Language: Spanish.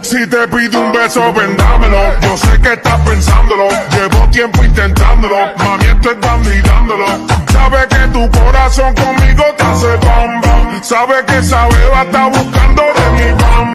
Si te pido un beso, vendámelo. Yo sé que estás pensándolo. Llevo tiempo intentándolo. Mami, estoy dando y dándolo. Sabe que tu corazón conmigo te hace bam bam. Sabe que esa beba está buscando